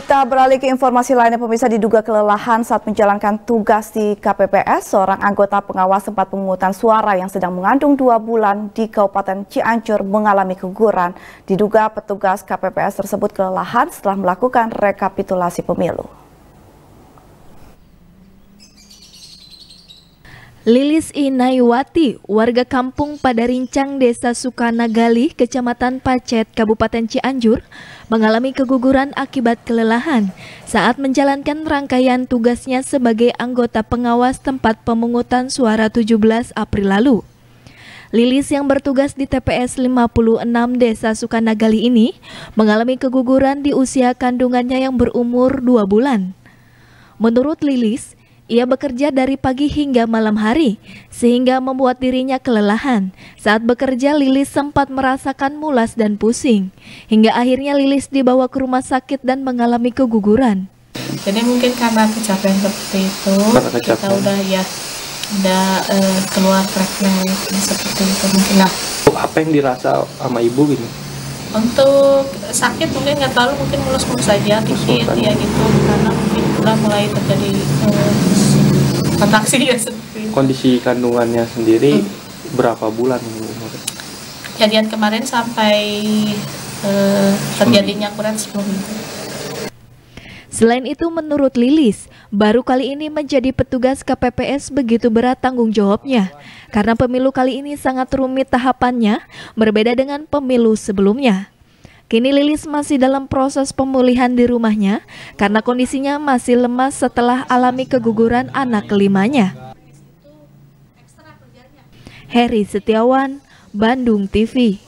Kita beralih ke informasi lainnya pemirsa diduga kelelahan saat menjalankan tugas di KPPS. Seorang anggota pengawas tempat pemungutan suara yang sedang mengandung dua bulan di Kabupaten Cianjur mengalami keguguran. Diduga petugas KPPS tersebut kelelahan setelah melakukan rekapitulasi pemilu. Lilis Inaiwati, warga kampung Padarincang, Desa Sukanagali, Kecamatan Pacet, Kabupaten Cianjur, mengalami keguguran akibat kelelahan saat menjalankan rangkaian tugasnya sebagai anggota pengawas tempat pemungutan suara 17 April lalu. Lilis yang bertugas di TPS 56 Desa Sukanagali ini mengalami keguguran di usia kandungannya yang berumur 2 bulan. Menurut Lilis, ia bekerja dari pagi hingga malam hari, sehingga membuat dirinya kelelahan. Saat bekerja, Lilis sempat merasakan mulas dan pusing. Hingga akhirnya Lilis dibawa ke rumah sakit dan mengalami keguguran. Jadi mungkin karena kecapean seperti itu, kita udah ya udah uh, keluar refleks seperti itu mungkin nah. Apa yang dirasa sama ibu ini? Untuk sakit mungkin nggak terlalu mungkin mulus-mulus saja dikit ya gitu karena mungkin udah mulai terjadi uh, kontraksi ya seperti Kondisi kandungannya sendiri hmm. berapa bulan? Kejadian kemarin sampai uh, terjadinya kurang 10 minggu. Selain itu menurut Lilis, baru kali ini menjadi petugas KPPS begitu berat tanggung jawabnya. Karena pemilu kali ini sangat rumit tahapannya, berbeda dengan pemilu sebelumnya. Kini Lilis masih dalam proses pemulihan di rumahnya karena kondisinya masih lemas setelah alami keguguran anak kelimanya. Heri Setiawan, Bandung TV